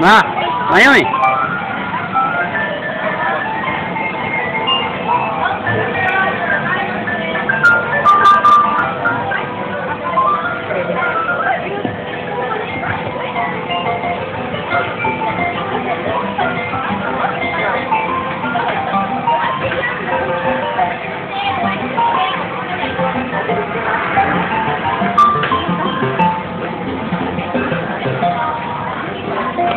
妈，妈要